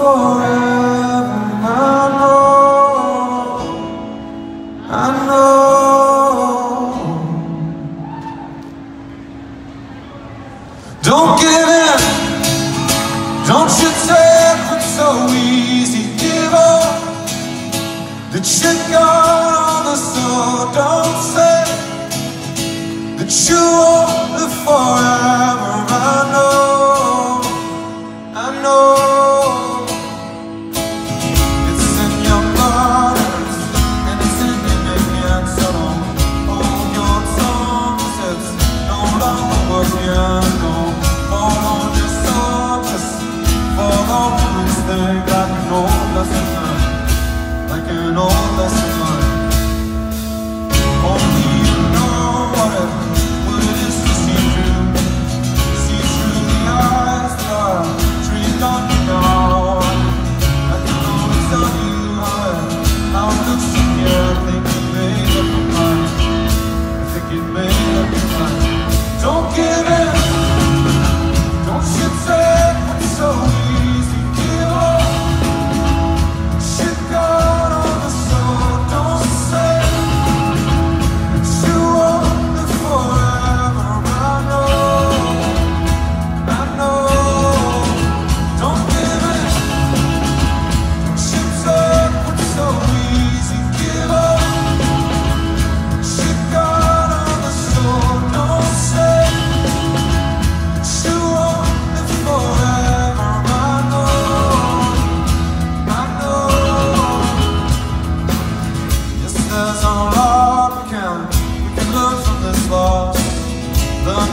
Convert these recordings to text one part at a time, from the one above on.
forever I know, I know. Don't give in. Don't you take what's so easy. Give up. The you on the soul Don't say That you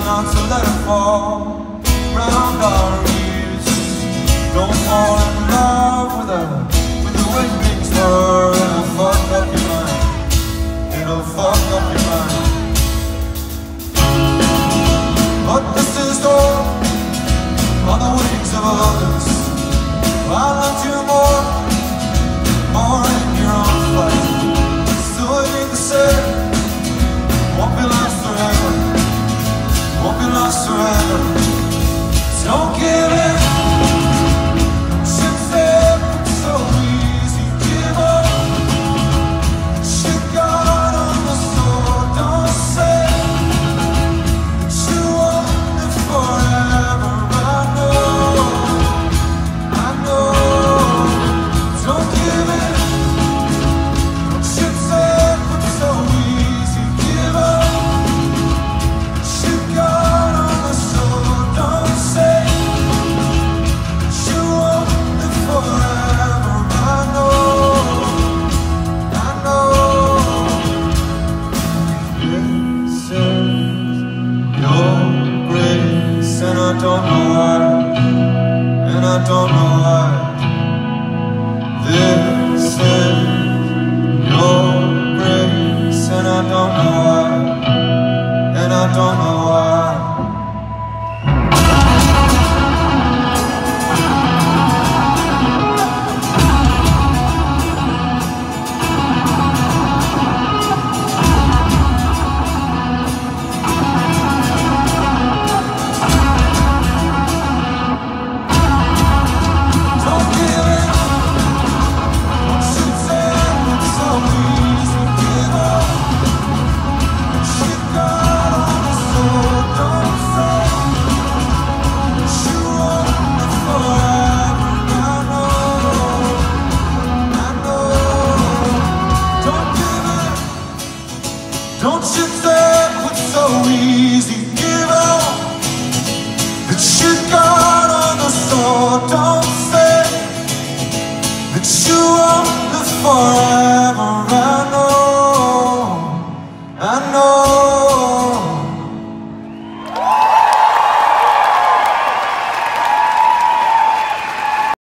Not to let it fall. don't know why, and I don't I know